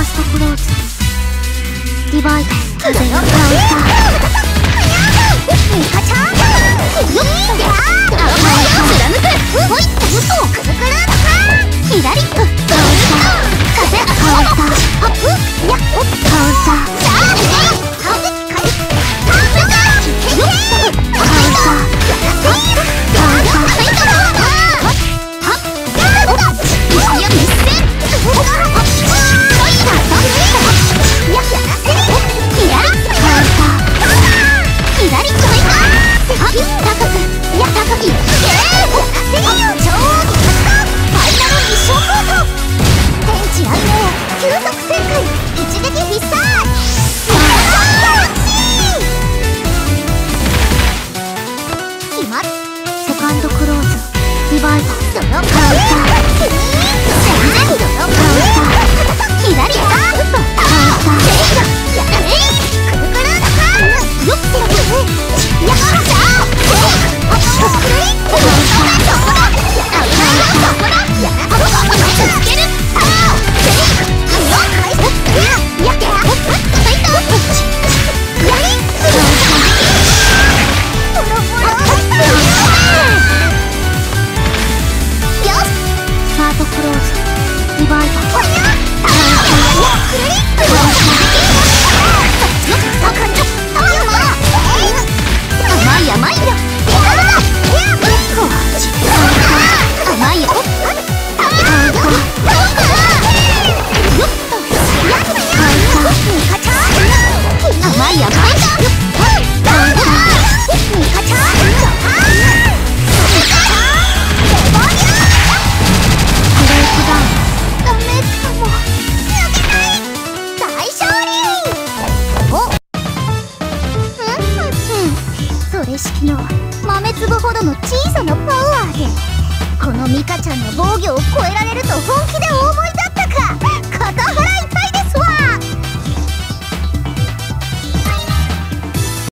ーストクローズ。リバイト全スター。ミ Okay. とクローズ。形式の豆粒ほどの小さなパワーでこのミカちゃんの防御を超えられると本気でお思いだったか。片